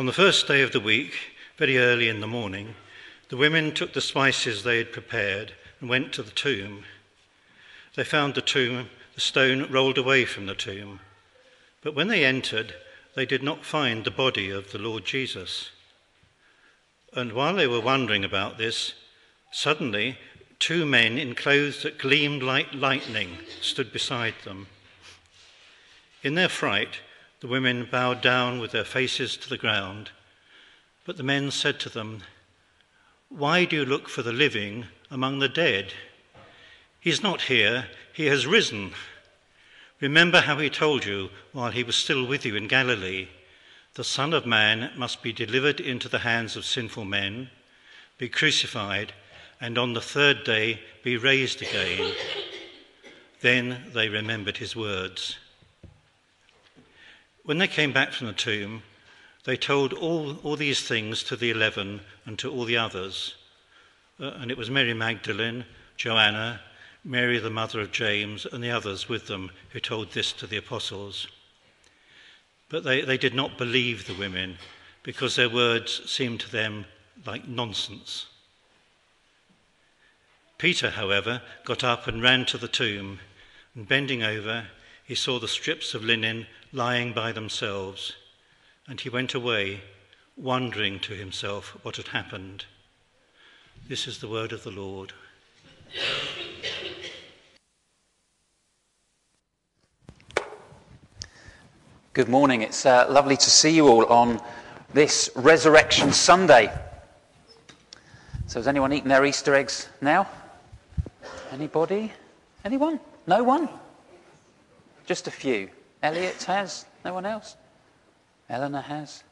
On the first day of the week, very early in the morning, the women took the spices they had prepared and went to the tomb. They found the tomb, the stone rolled away from the tomb. But when they entered, they did not find the body of the Lord Jesus. And while they were wondering about this, suddenly two men in clothes that gleamed like lightning stood beside them. In their fright, the women bowed down with their faces to the ground. But the men said to them, Why do you look for the living among the dead? He's not here, he has risen. Remember how he told you while he was still with you in Galilee the Son of Man must be delivered into the hands of sinful men, be crucified, and on the third day be raised again. Then they remembered his words. When they came back from the tomb, they told all, all these things to the eleven and to all the others. Uh, and it was Mary Magdalene, Joanna, Mary the mother of James, and the others with them who told this to the apostles. But they, they did not believe the women because their words seemed to them like nonsense. Peter, however, got up and ran to the tomb, and bending over, he saw the strips of linen lying by themselves, and he went away, wondering to himself what had happened. This is the word of the Lord. Good morning. It's uh, lovely to see you all on this Resurrection Sunday. So, has anyone eaten their Easter eggs now? Anybody? Anyone? No one? Just a few. Elliot has? No one else? Eleanor has?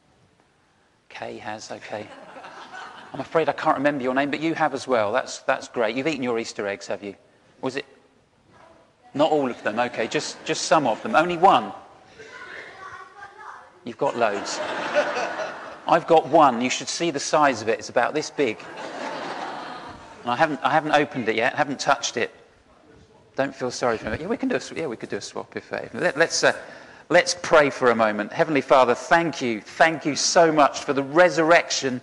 Kay has, okay. I'm afraid I can't remember your name, but you have as well. That's, that's great. You've eaten your Easter eggs, have you? Was it? Not all of them, okay. Just, just some of them. Only one? You've got loads. I've got one. You should see the size of it. It's about this big. And I haven't, I haven't opened it yet, I haven't touched it. Don't feel sorry for me. Yeah, we can do a, yeah, we could do a swap if. Uh, let, let's, uh, let's pray for a moment. Heavenly Father, thank you. Thank you so much for the resurrection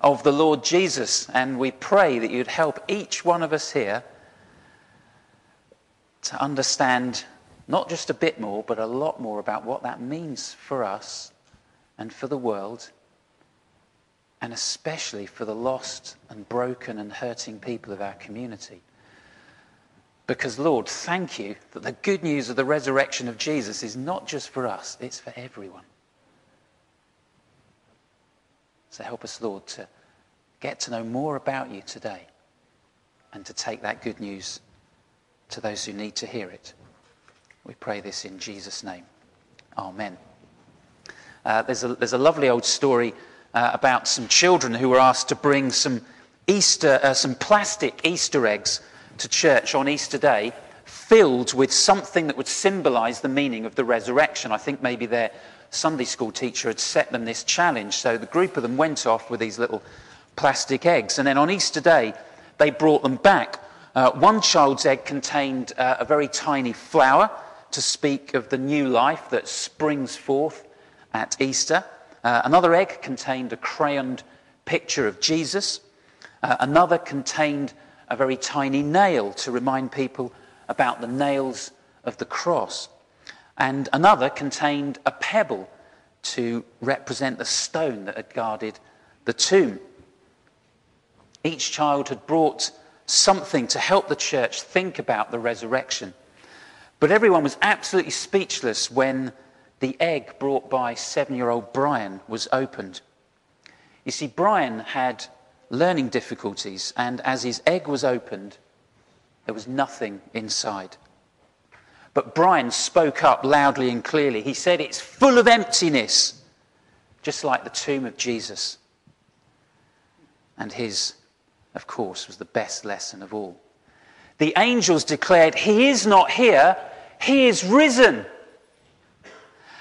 of the Lord Jesus. And we pray that you'd help each one of us here to understand not just a bit more, but a lot more about what that means for us and for the world and especially for the lost and broken and hurting people of our community. Because, Lord, thank you that the good news of the resurrection of Jesus is not just for us, it's for everyone. So help us, Lord, to get to know more about you today and to take that good news to those who need to hear it. We pray this in Jesus' name. Amen. Uh, there's, a, there's a lovely old story uh, about some children who were asked to bring some Easter, uh, some plastic Easter eggs to church on Easter Day, filled with something that would symbolize the meaning of the resurrection. I think maybe their Sunday school teacher had set them this challenge. So the group of them went off with these little plastic eggs. And then on Easter Day, they brought them back. Uh, one child's egg contained uh, a very tiny flower to speak of the new life that springs forth at Easter. Uh, another egg contained a crayoned picture of Jesus. Uh, another contained a very tiny nail to remind people about the nails of the cross. And another contained a pebble to represent the stone that had guarded the tomb. Each child had brought something to help the church think about the resurrection. But everyone was absolutely speechless when the egg brought by seven year old Brian was opened. You see, Brian had learning difficulties, and as his egg was opened, there was nothing inside. But Brian spoke up loudly and clearly. He said, It's full of emptiness, just like the tomb of Jesus. And his, of course, was the best lesson of all. The angels declared, He is not here, He is risen.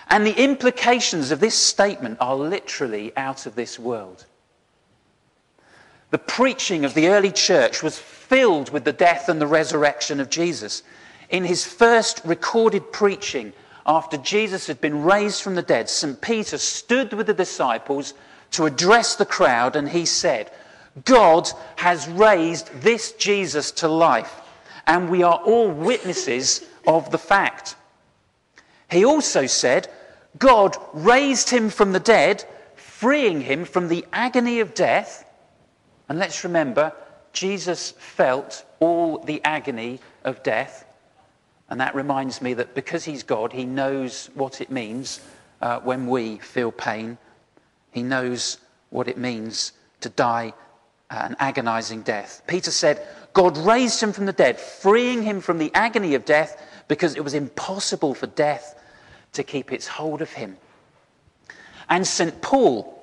And the implications of this statement are literally out of this world. The preaching of the early church was filled with the death and the resurrection of Jesus. In his first recorded preaching after Jesus had been raised from the dead, St. Peter stood with the disciples to address the crowd and he said, God has raised this Jesus to life, and we are all witnesses of the fact. He also said, God raised him from the dead, freeing him from the agony of death. And let's remember, Jesus felt all the agony of death. And that reminds me that because he's God, he knows what it means uh, when we feel pain. He knows what it means to die an agonizing death. Peter said, God raised him from the dead, freeing him from the agony of death because it was impossible for death to keep its hold of him. And St. Paul,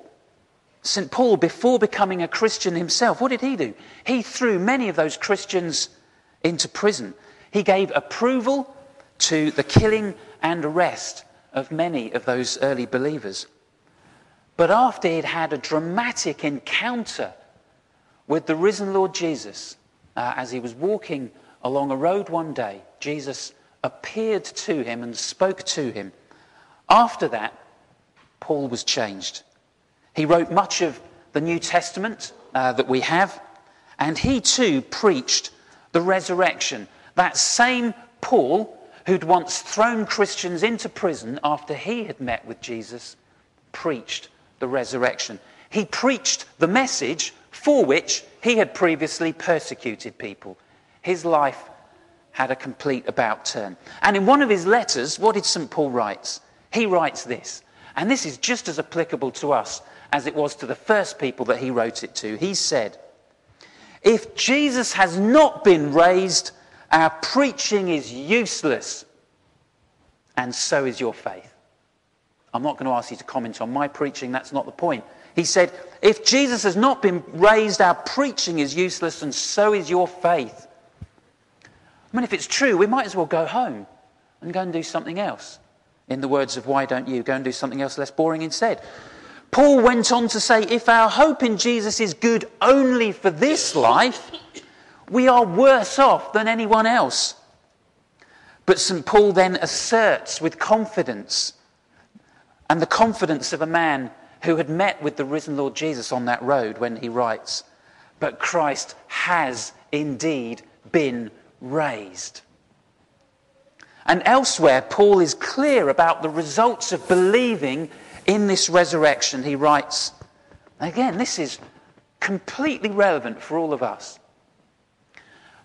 St. Paul, before becoming a Christian himself, what did he do? He threw many of those Christians into prison. He gave approval to the killing and arrest of many of those early believers. But after he'd had a dramatic encounter with the risen Lord Jesus, uh, as he was walking along a road one day, Jesus appeared to him and spoke to him. After that, Paul was changed. He wrote much of the New Testament uh, that we have, and he too preached the resurrection. That same Paul, who'd once thrown Christians into prison after he had met with Jesus, preached the resurrection. He preached the message for which he had previously persecuted people. His life had a complete about turn. And in one of his letters, what did St. Paul write? He writes this, and this is just as applicable to us as it was to the first people that he wrote it to. He said, If Jesus has not been raised, our preaching is useless, and so is your faith. I'm not going to ask you to comment on my preaching, that's not the point. He said, If Jesus has not been raised, our preaching is useless, and so is your faith. I mean, if it's true, we might as well go home and go and do something else. In the words of Why Don't You? Go and do something else less boring instead. Paul went on to say, If our hope in Jesus is good only for this life, we are worse off than anyone else. But St. Paul then asserts with confidence, and the confidence of a man who had met with the risen Lord Jesus on that road when he writes, But Christ has indeed been raised. And elsewhere, Paul is clear about the results of believing in this resurrection. He writes, again, this is completely relevant for all of us.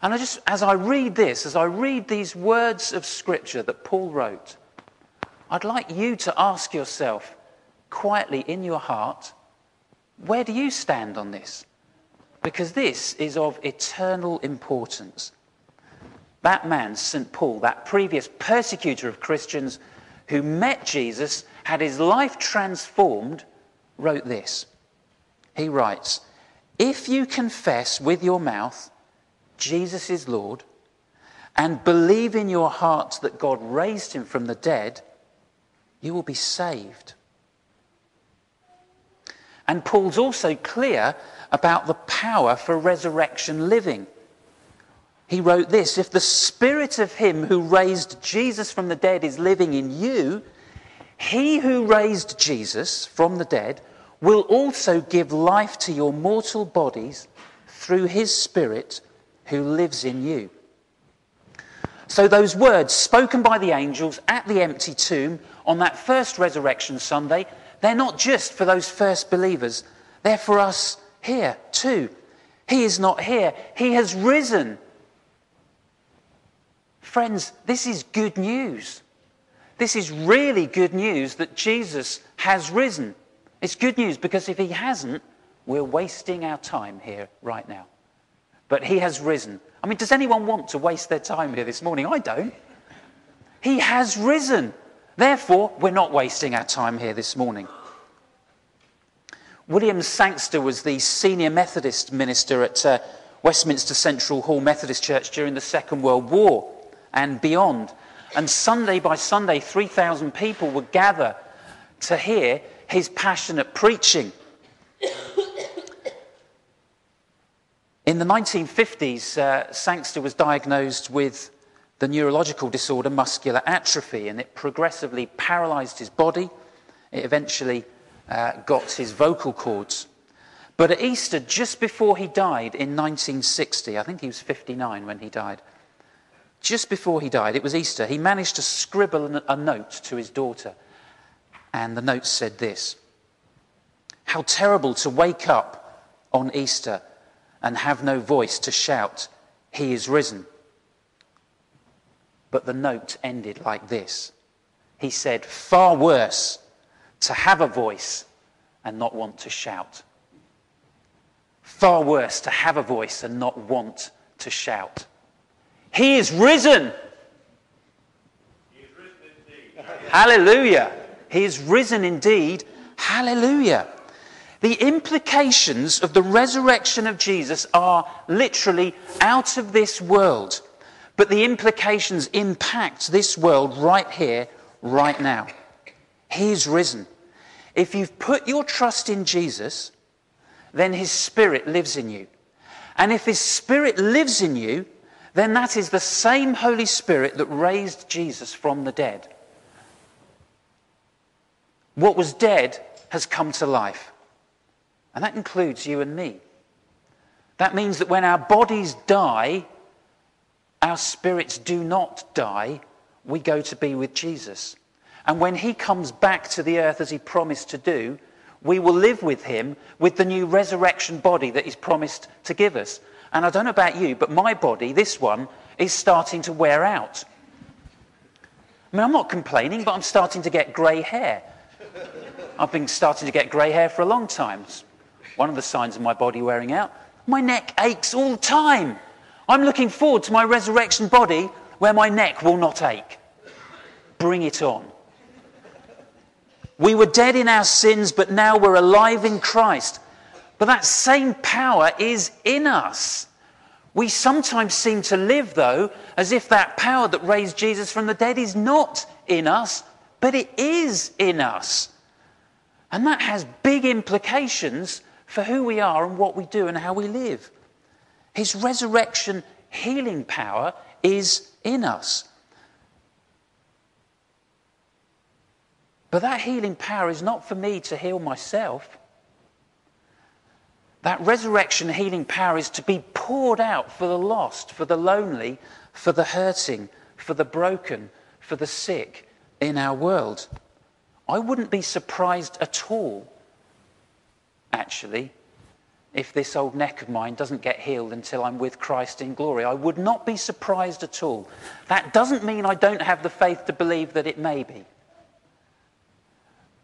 And I just, as I read this, as I read these words of Scripture that Paul wrote, I'd like you to ask yourself, quietly in your heart, where do you stand on this? Because this is of eternal importance. That man, St. Paul, that previous persecutor of Christians who met Jesus, had his life transformed, wrote this. He writes, If you confess with your mouth Jesus is Lord and believe in your heart that God raised him from the dead, you will be saved. And Paul's also clear about the power for resurrection living. He wrote this If the spirit of him who raised Jesus from the dead is living in you, he who raised Jesus from the dead will also give life to your mortal bodies through his spirit who lives in you. So, those words spoken by the angels at the empty tomb on that first resurrection Sunday they're not just for those first believers, they're for us here too. He is not here, He has risen. Friends, this is good news. This is really good news that Jesus has risen. It's good news because if He hasn't, we're wasting our time here right now. But He has risen. I mean, does anyone want to waste their time here this morning? I don't. He has risen. Therefore, we're not wasting our time here this morning. William Sangster was the senior Methodist minister at uh, Westminster Central Hall Methodist Church during the Second World War and beyond. And Sunday by Sunday, 3,000 people would gather to hear his passionate preaching. In the 1950s, uh, Sangster was diagnosed with the neurological disorder muscular atrophy, and it progressively paralyzed his body. It eventually uh, got his vocal cords. But at Easter, just before he died in 1960, I think he was 59 when he died, just before he died, it was Easter, he managed to scribble a note to his daughter. And the note said this How terrible to wake up on Easter and have no voice to shout, He is risen. But the note ended like this He said, Far worse to have a voice and not want to shout. Far worse to have a voice and not want to shout. He is risen. He is risen Hallelujah. He is risen indeed. Hallelujah. The implications of the resurrection of Jesus are literally out of this world. But the implications impact this world right here, right now. He's risen. If you've put your trust in Jesus, then his spirit lives in you. And if his spirit lives in you, then that is the same Holy Spirit that raised Jesus from the dead. What was dead has come to life. And that includes you and me. That means that when our bodies die, our spirits do not die. We go to be with Jesus. And when he comes back to the earth as he promised to do, we will live with him with the new resurrection body that he's promised to give us. And I don't know about you, but my body, this one, is starting to wear out. I mean, I'm not complaining, but I'm starting to get grey hair. I've been starting to get grey hair for a long time. It's one of the signs of my body wearing out. My neck aches all the time. I'm looking forward to my resurrection body where my neck will not ache. Bring it on. We were dead in our sins, but now we're alive in Christ. But that same power is in us. We sometimes seem to live, though, as if that power that raised Jesus from the dead is not in us, but it is in us. And that has big implications for who we are and what we do and how we live. His resurrection healing power is in us. But that healing power is not for me to heal myself. That resurrection healing power is to be poured out for the lost, for the lonely, for the hurting, for the broken, for the sick in our world. I wouldn't be surprised at all, actually, if this old neck of mine doesn't get healed until I'm with Christ in glory. I would not be surprised at all. That doesn't mean I don't have the faith to believe that it may be.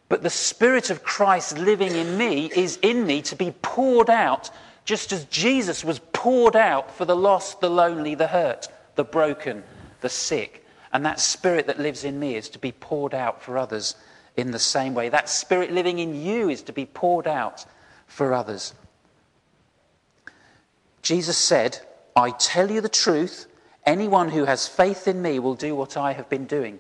But the Spirit of Christ living in me is in me to be poured out, just as Jesus was poured out for the lost, the lonely, the hurt, the broken, the sick. And that Spirit that lives in me is to be poured out for others in the same way. That Spirit living in you is to be poured out for others. Jesus said, I tell you the truth, anyone who has faith in me will do what I have been doing.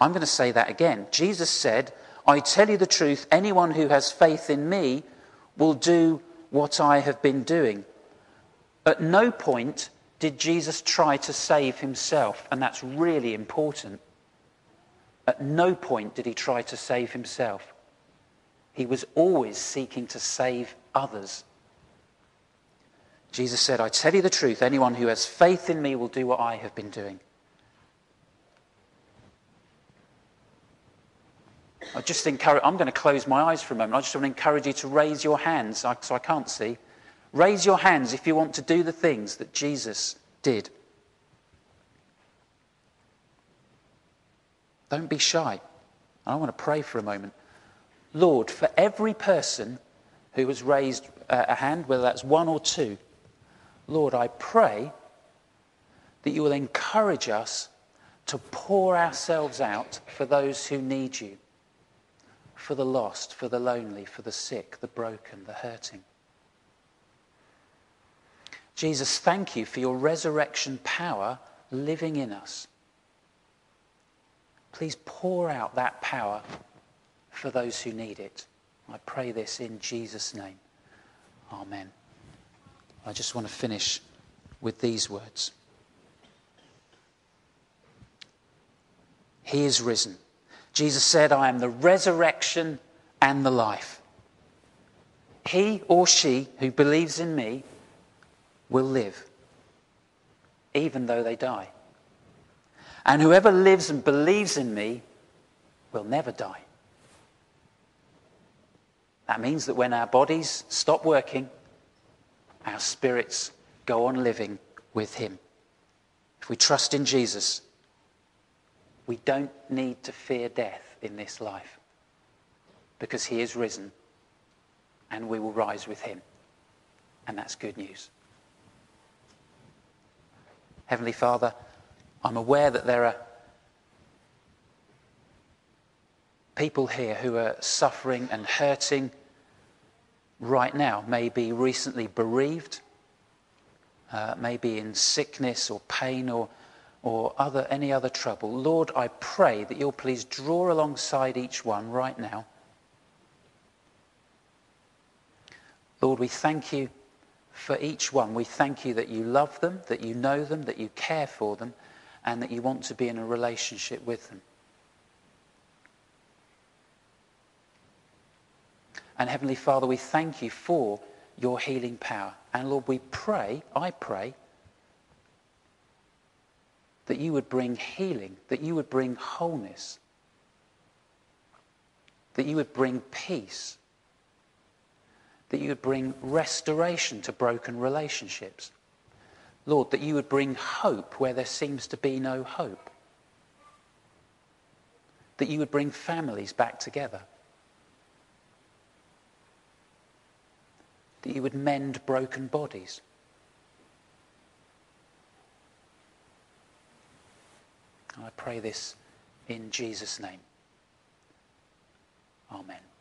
I'm going to say that again. Jesus said, I tell you the truth, anyone who has faith in me will do what I have been doing. At no point did Jesus try to save himself, and that's really important. At no point did he try to save himself. He was always seeking to save others. Jesus said, I tell you the truth, anyone who has faith in me will do what I have been doing. I just encourage, I'm going to close my eyes for a moment. I just want to encourage you to raise your hands, so I can't see. Raise your hands if you want to do the things that Jesus did. Don't be shy. I want to pray for a moment. Lord, for every person who has raised uh, a hand, whether that's one or two, Lord, I pray that you will encourage us to pour ourselves out for those who need you for the lost, for the lonely, for the sick, the broken, the hurting. Jesus, thank you for your resurrection power living in us. Please pour out that power for those who need it. I pray this in Jesus' name. Amen. I just want to finish with these words He is risen. Jesus said, I am the resurrection and the life. He or she who believes in me will live, even though they die. And whoever lives and believes in me will never die. That means that when our bodies stop working, our spirits go on living with Him. If we trust in Jesus, we don't need to fear death in this life because He is risen and we will rise with Him. And that's good news. Heavenly Father, I'm aware that there are people here who are suffering and hurting right now, maybe recently bereaved, uh, maybe in sickness or pain or, or other, any other trouble. Lord, I pray that you'll please draw alongside each one right now. Lord, we thank you for each one. We thank you that you love them, that you know them, that you care for them, and that you want to be in a relationship with them. And Heavenly Father, we thank you for your healing power. And Lord, we pray, I pray, that you would bring healing, that you would bring wholeness, that you would bring peace, that you would bring restoration to broken relationships. Lord, that you would bring hope where there seems to be no hope. That you would bring families back together. that you would mend broken bodies. I pray this in Jesus' name. Amen.